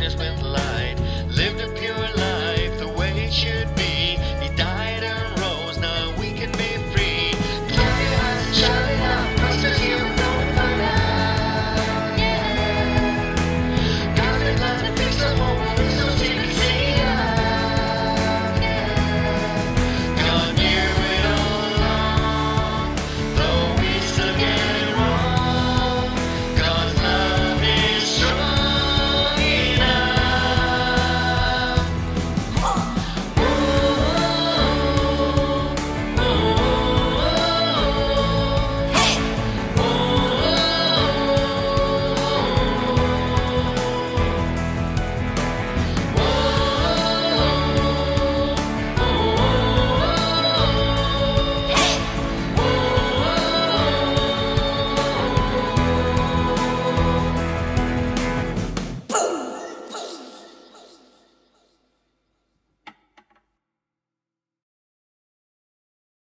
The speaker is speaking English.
darkness with light. Lived